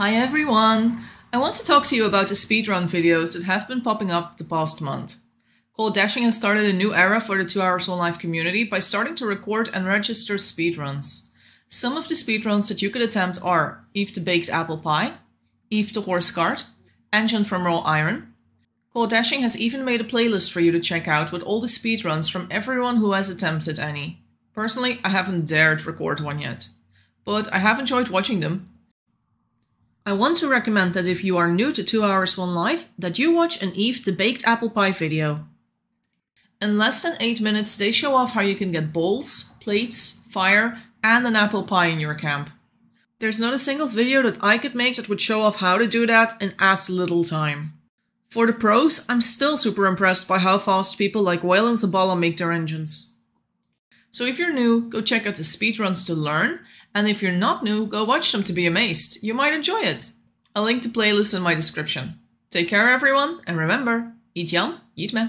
Hi everyone! I want to talk to you about the speedrun videos that have been popping up the past month. CaughtDashing has started a new era for the 2 Hours One Life community by starting to record and register speedruns. Some of the speedruns that you could attempt are Eve the Baked Apple Pie, Eve the Horse Cart, Engine from Raw Iron. CaughtDashing has even made a playlist for you to check out with all the speedruns from everyone who has attempted any. Personally, I haven't dared record one yet, but I have enjoyed watching them I want to recommend that if you are new to 2 Hours One Life, that you watch an Eve the Baked Apple Pie video. In less than 8 minutes, they show off how you can get bowls, plates, fire, and an apple pie in your camp. There's not a single video that I could make that would show off how to do that in as little time. For the pros, I'm still super impressed by how fast people like Whale and Zabala make their engines. So if you're new, go check out the speedruns to learn, and if you're not new, go watch them to be amazed. You might enjoy it. I'll link the playlist in my description. Take care everyone, and remember, eat yum, eat me.